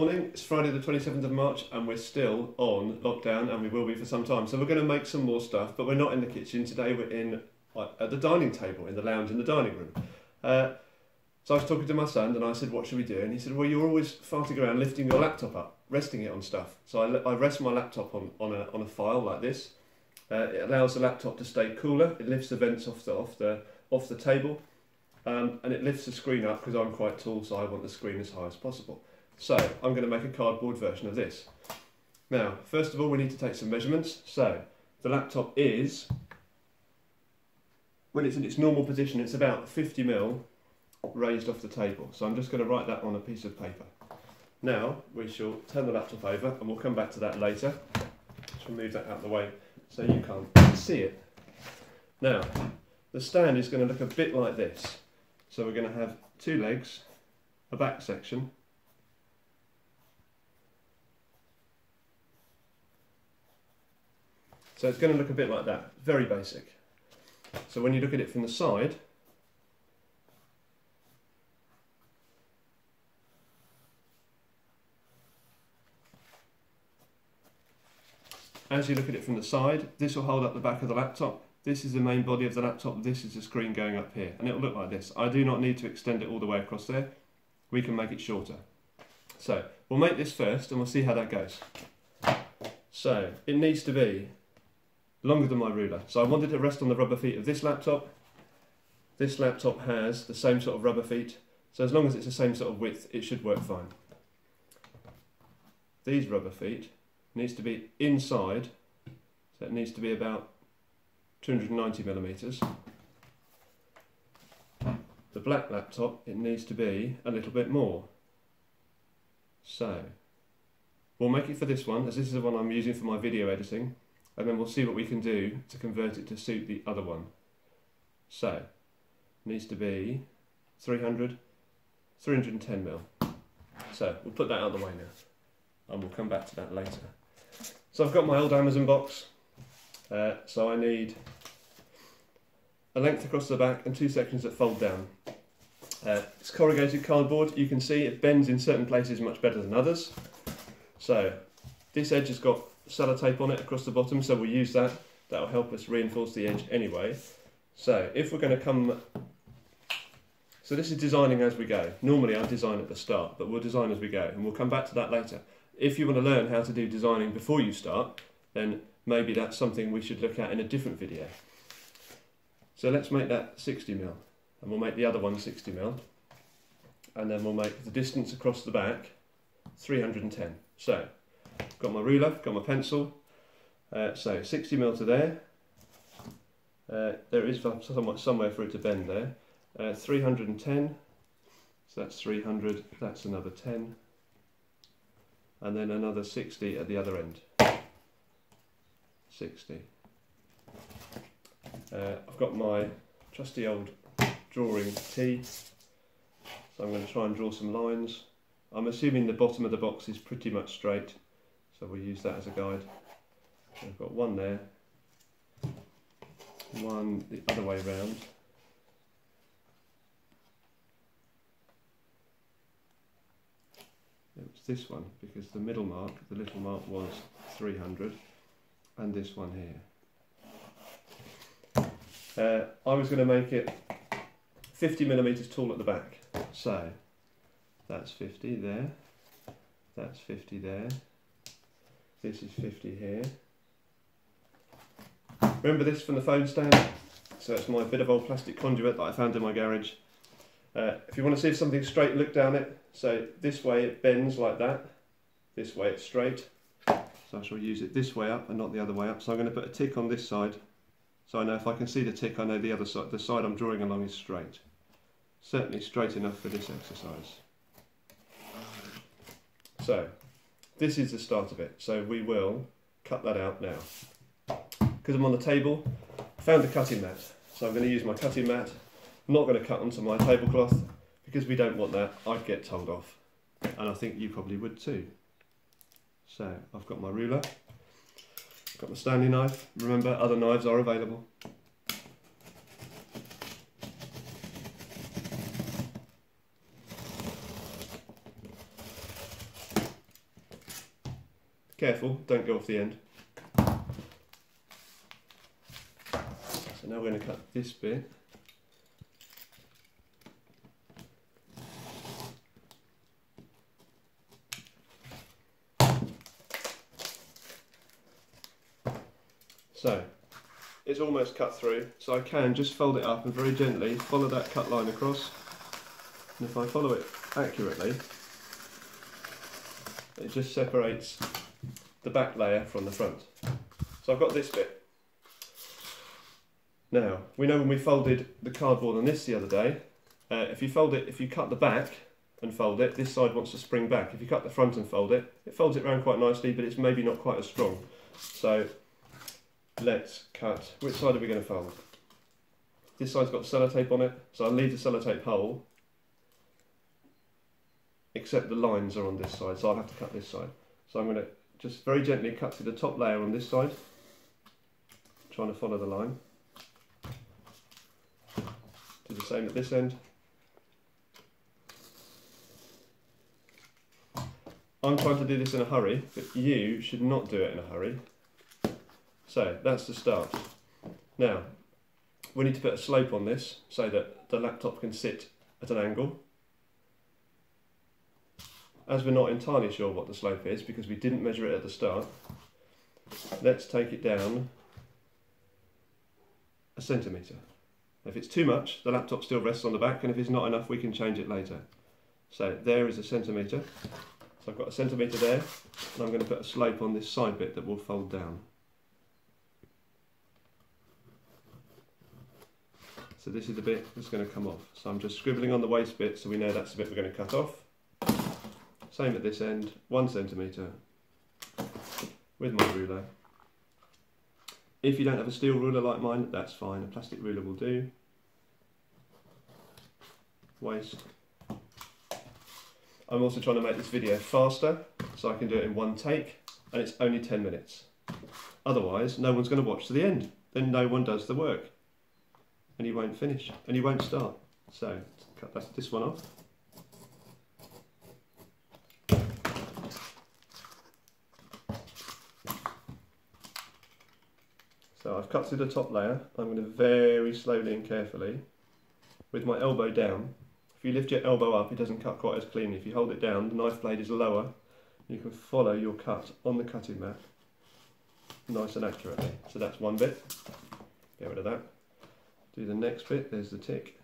Morning, it's Friday the 27th of March and we're still on lockdown and we will be for some time. So we're going to make some more stuff, but we're not in the kitchen today, we're in at the dining table, in the lounge in the dining room. Uh, so I was talking to my son and I said, what should we do? And he said, well, you're always farting around lifting your laptop up, resting it on stuff. So I, I rest my laptop on, on, a, on a file like this. Uh, it allows the laptop to stay cooler, it lifts the vents off the, off the, off the table um, and it lifts the screen up because I'm quite tall so I want the screen as high as possible. So I'm going to make a cardboard version of this. Now, first of all, we need to take some measurements. So the laptop is, when it's in its normal position, it's about 50 mil raised off the table. So I'm just going to write that on a piece of paper. Now we shall turn the laptop over and we'll come back to that later. Just move that out of the way so you can't see it. Now, the stand is going to look a bit like this. So we're going to have two legs, a back section, So it's going to look a bit like that, very basic. So when you look at it from the side, as you look at it from the side, this will hold up the back of the laptop. This is the main body of the laptop, this is the screen going up here, and it'll look like this. I do not need to extend it all the way across there. We can make it shorter. So, we'll make this first and we'll see how that goes. So, it needs to be longer than my ruler. So I wanted to rest on the rubber feet of this laptop. This laptop has the same sort of rubber feet, so as long as it's the same sort of width, it should work fine. These rubber feet needs to be inside, so it needs to be about 290 millimeters. The black laptop, it needs to be a little bit more. So, we'll make it for this one, as this is the one I'm using for my video editing and then we'll see what we can do to convert it to suit the other one. So, needs to be 300, 310 mil. So, we'll put that out of the way now, and we'll come back to that later. So I've got my old Amazon box, uh, so I need a length across the back and two sections that fold down. Uh, it's corrugated cardboard, you can see it bends in certain places much better than others. So, this edge has got sellotape on it across the bottom, so we'll use that. That'll help us reinforce the edge anyway. So if we're going to come... So this is designing as we go. Normally I design at the start, but we'll design as we go, and we'll come back to that later. If you want to learn how to do designing before you start, then maybe that's something we should look at in a different video. So let's make that 60 mil, and we'll make the other one 60 mil, and then we'll make the distance across the back 310. So got my ruler, got my pencil. Uh, so 60 mil to there. Uh, there is somewhat somewhere for it to bend there. Uh, 310, so that's 300, that's another 10. And then another 60 at the other end. 60. Uh, I've got my trusty old drawing T, so I'm going to try and draw some lines. I'm assuming the bottom of the box is pretty much straight. So we'll use that as a guide. I've got one there, one the other way round. It was this one because the middle mark, the little mark was 300 and this one here. Uh, I was going to make it 50 millimeters tall at the back. So that's 50 there, that's 50 there, this is 50 here. Remember this from the phone stand? So it's my bit of old plastic conduit that I found in my garage. Uh, if you want to see if something's straight, look down it. So this way it bends like that. This way it's straight. So I shall use it this way up and not the other way up. So I'm going to put a tick on this side. So I know if I can see the tick, I know the other side, the side I'm drawing along is straight. Certainly straight enough for this exercise. So this is the start of it. So we will cut that out now. Because I'm on the table, found a cutting mat. So I'm going to use my cutting mat. I'm not going to cut onto my tablecloth because we don't want that. I'd get told off. And I think you probably would too. So I've got my ruler, I've got my Stanley knife. Remember, other knives are available. Careful, don't go off the end. So now we're going to cut this bit. So, it's almost cut through, so I can just fold it up and very gently follow that cut line across. And if I follow it accurately, it just separates the back layer from the front. So I've got this bit. Now, we know when we folded the cardboard on this the other day, uh, if you fold it, if you cut the back and fold it, this side wants to spring back. If you cut the front and fold it, it folds it around quite nicely, but it's maybe not quite as strong. So let's cut, which side are we going to fold? This side's got sellotape on it, so I'll leave the sellotape hole, except the lines are on this side, so I'll have to cut this side. So I'm going to just very gently cut to the top layer on this side, trying to follow the line. Do the same at this end. I'm trying to do this in a hurry, but you should not do it in a hurry. So that's the start. Now, we need to put a slope on this so that the laptop can sit at an angle. As we're not entirely sure what the slope is because we didn't measure it at the start, let's take it down a centimetre. If it's too much, the laptop still rests on the back and if it's not enough, we can change it later. So there is a centimetre. So I've got a centimetre there and I'm going to put a slope on this side bit that will fold down. So this is the bit that's going to come off. So I'm just scribbling on the waste bit so we know that's the bit we're going to cut off. Same at this end, one centimetre with my ruler. If you don't have a steel ruler like mine, that's fine. A plastic ruler will do. Waste. I'm also trying to make this video faster so I can do it in one take and it's only 10 minutes. Otherwise, no one's going to watch to the end. Then no one does the work and you won't finish and you won't start. So cut this one off. So I've cut through the top layer. I'm going to very slowly and carefully, with my elbow down. If you lift your elbow up, it doesn't cut quite as cleanly. If you hold it down, the knife blade is lower. You can follow your cut on the cutting mat nice and accurately. So that's one bit. Get rid of that. Do the next bit, there's the tick.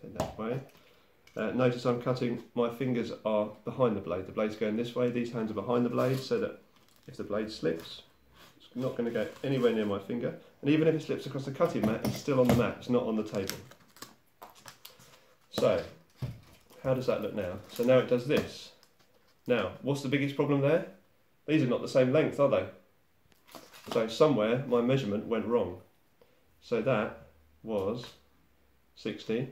Take that away. Uh, notice I'm cutting, my fingers are behind the blade. The blade's going this way, these hands are behind the blade so that if the blade slips, it's not going to go anywhere near my finger. And even if it slips across the cutting mat, it's still on the mat, it's not on the table. So, how does that look now? So now it does this. Now, what's the biggest problem there? These are not the same length, are they? So somewhere my measurement went wrong. So that was 60.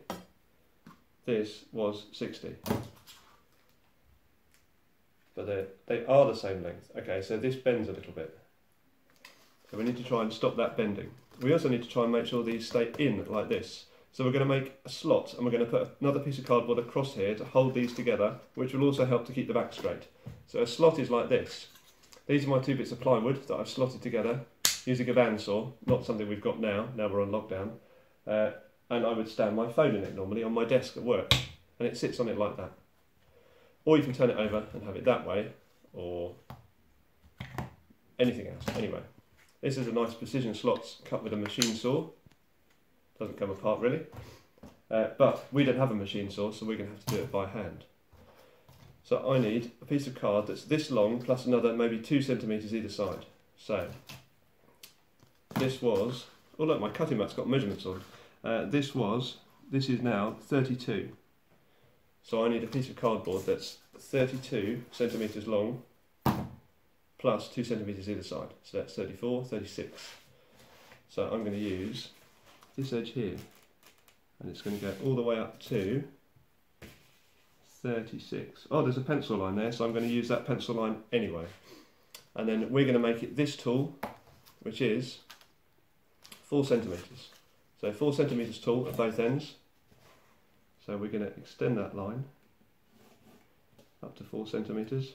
This was 60. But they they are the same length. Okay, so this bends a little bit. So we need to try and stop that bending. We also need to try and make sure these stay in like this. So we're going to make a slot and we're going to put another piece of cardboard across here to hold these together, which will also help to keep the back straight. So a slot is like this. These are my two bits of plywood that I've slotted together using a bandsaw, not something we've got now, now we're on lockdown. Uh, and I would stand my phone in it normally on my desk at work, and it sits on it like that. Or you can turn it over and have it that way, or anything else. Anyway, this is a nice precision slots cut with a machine saw. Doesn't come apart really. Uh, but we don't have a machine saw, so we're going to have to do it by hand. So I need a piece of card that's this long plus another maybe two centimetres either side. So this was, oh look my cutting mat's got measurements on. Uh, this was, this is now 32. So I need a piece of cardboard that's 32 centimetres long plus 2 centimetres either side. So that's 34, 36. So I'm going to use this edge here and it's going to go all the way up to 36. Oh, there's a pencil line there, so I'm going to use that pencil line anyway. And then we're going to make it this tall, which is 4 centimetres. So 4 centimetres tall at both ends. So we're going to extend that line up to four centimetres.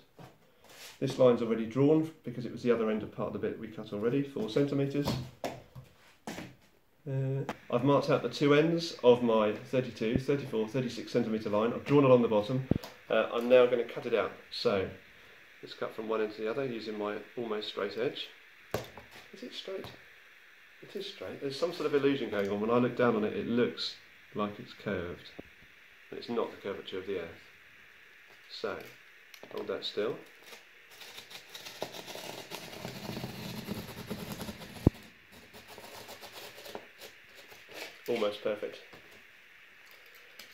This line's already drawn because it was the other end of part of the bit we cut already, four centimetres. Uh, I've marked out the two ends of my 32, 34, 36 centimetre line. I've drawn along the bottom. Uh, I'm now going to cut it out. So let's cut from one end to the other using my almost straight edge. Is it straight? It is straight. There's some sort of illusion going on. When I look down on it, it looks like it's curved. But it's not the curvature of the earth. So, hold that still. Almost perfect.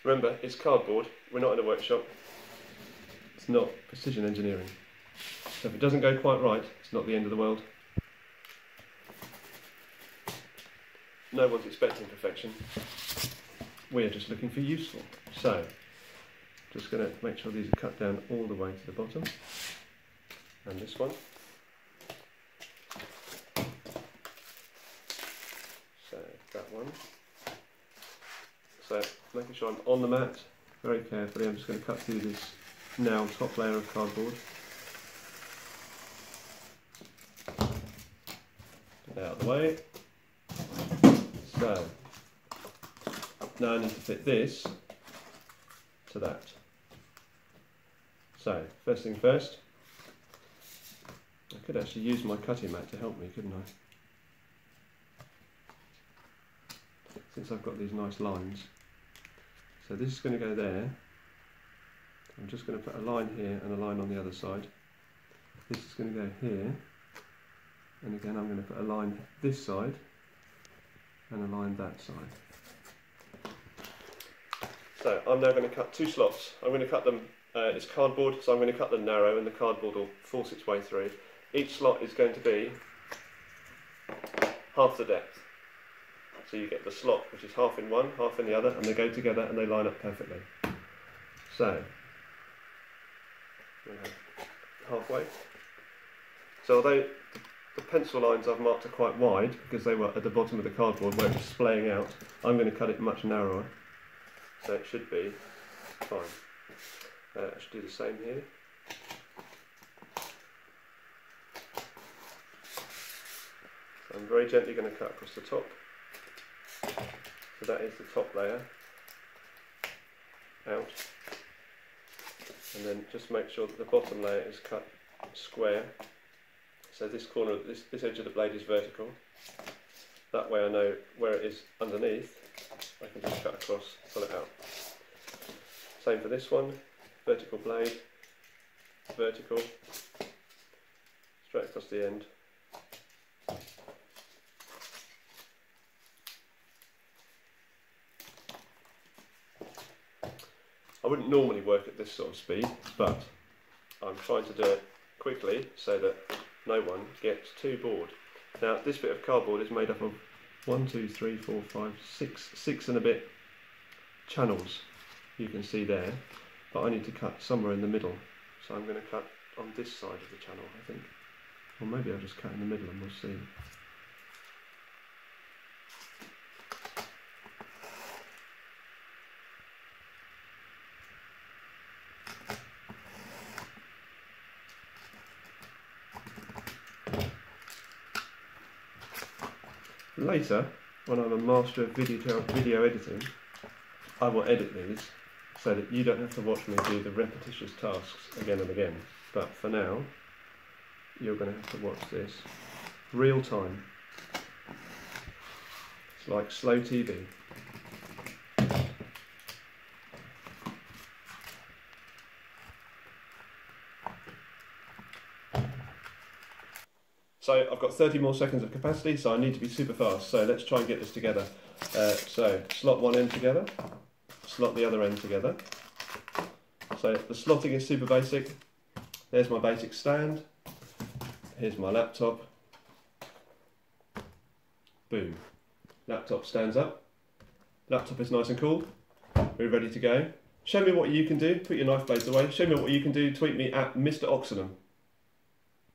Remember, it's cardboard. We're not in a workshop. It's not precision engineering. So if it doesn't go quite right, it's not the end of the world. No one's expecting perfection. We're just looking for useful. So, just going to make sure these are cut down all the way to the bottom. And this one. So, that one. So, making sure I'm on the mat very carefully. I'm just going to cut through this now top layer of cardboard. Get out of the way. So, now I need to fit this to that. So, first thing first, I could actually use my cutting mat to help me, couldn't I? Since I've got these nice lines. So this is going to go there. I'm just going to put a line here and a line on the other side. This is going to go here. And again I'm going to put a line this side and a line that side. So I'm now going to cut two slots. I'm going to cut them, uh, it's cardboard, so I'm going to cut them narrow and the cardboard will force its way through. Each slot is going to be half the depth. So you get the slot, which is half in one, half in the other, and they go together and they line up perfectly. So, halfway. So although the pencil lines I've marked are quite wide because they were at the bottom of the cardboard where it was splaying out. I'm going to cut it much narrower, so it should be fine. Uh, I should do the same here. So I'm very gently going to cut across the top. So that is the top layer out. And then just make sure that the bottom layer is cut square so this corner, this, this edge of the blade is vertical. That way I know where it is underneath. I can just cut across, pull it out. Same for this one, vertical blade, vertical, straight across the end. I wouldn't normally work at this sort of speed, but I'm trying to do it quickly so that no one gets too bored. Now this bit of cardboard is made up of one, two, three, four, five, six, six and a bit channels you can see there, but I need to cut somewhere in the middle. So I'm going to cut on this side of the channel, I think. Or maybe I'll just cut in the middle and we'll see. Later, when I'm a master of video, video editing, I will edit these so that you don't have to watch me do the repetitious tasks again and again. But for now, you're going to have to watch this real time. It's like slow TV. So I've got 30 more seconds of capacity, so I need to be super fast. So let's try and get this together. Uh, so slot one end together, slot the other end together. So the slotting is super basic. There's my basic stand. Here's my laptop. Boom. Laptop stands up. Laptop is nice and cool. We're ready to go. Show me what you can do. Put your knife blades away. Show me what you can do. Tweet me at Mr. Oxenham.